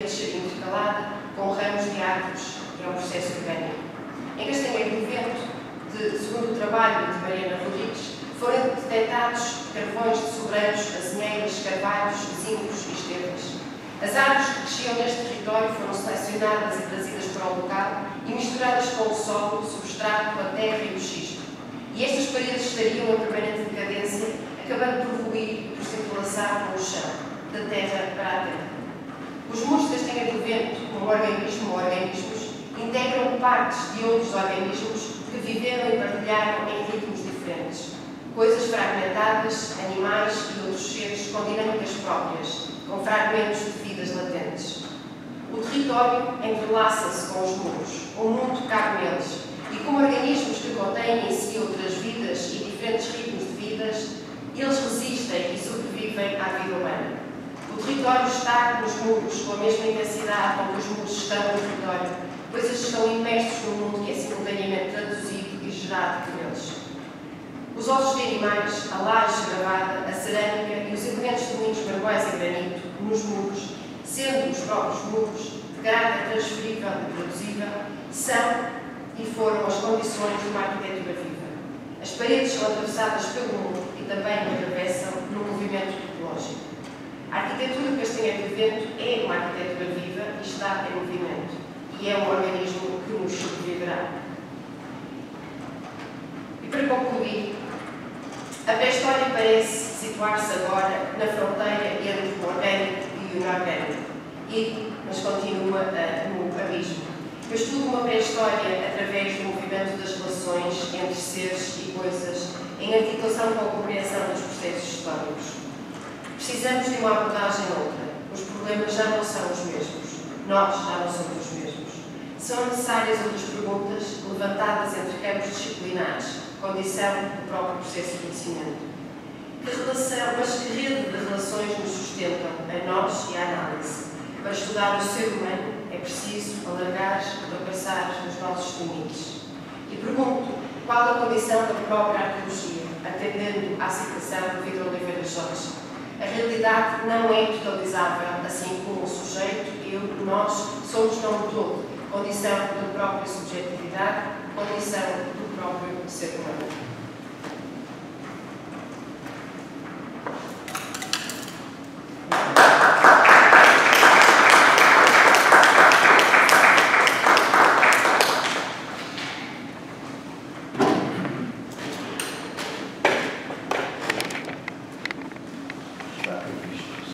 intercalada com ramos de árvores, é um processo orgânico. Em Castanheiro do Vento, de, segundo o trabalho de Mariana Rodrigues, foram detectados carvões de sobreiros, azinheiras, carvalhos, zincos e estevas. As árvores que cresciam neste território foram selecionadas e trazidas para o local e misturadas com o solo, o substrato, a terra e o xisto. E estas paredes estariam em permanente decadência, acabando por ruir e por se entrelaçar com o chão, da terra para a terra. Os muros da estenha do vento, organismo ou organismos, integram partes de outros organismos que viveram e partilharam em ritmos diferentes. Coisas fragmentadas, animais e outros seres com dinâmicas próprias, com fragmentos de vidas latentes. O território entrelaça-se com os muros, o mundo cabe neles, e como organismos que contêm em si outras vidas e diferentes ritmos de vidas, eles resistem e sobrevivem à vida humana. O território está nos muros com a mesma intensidade com que os muros estão no território, pois eles estão imersos no mundo que é simultaneamente traduzido e gerado por eles. Os ossos de animais, a laje gravada, a cerâmica e os elementos de muitos marmóis em granito nos muros, sendo os próprios muros de caráter transferível e produzível, são e foram as condições de uma arquitetura viva. As paredes são atravessadas pelo mundo e também atravessam no movimento topológico. A arquitetura do Castanheiro do Vento é uma arquitetura viva e está em movimento. E é um organismo que nos sobreviverá. E para concluir, a pré-história parece situar-se agora na fronteira entre o orgânico e o inorgânico, e, mas continua no abismo. Eu estudo uma pré-história através do movimento das relações entre seres e coisas, em articulação com a compreensão dos processos históricos. Precisamos de uma abordagem outra. Os problemas já não são os mesmos. Nós já não somos os mesmos. São necessárias outras perguntas levantadas entre campos disciplinares, condição do próprio processo de conhecimento. Que relação, mas que rede de relações nos sustentam, a nós e à análise? Para estudar o ser humano é preciso alargar, ultrapassar os nossos limites. E pergunto, qual a condição da própria arqueologia, atendendo à citação de Vidro Oliveira Jorge? A realidade não é totalizável, assim como o sujeito, eu, nós, somos não todo, condição da própria subjetividade, condição do próprio.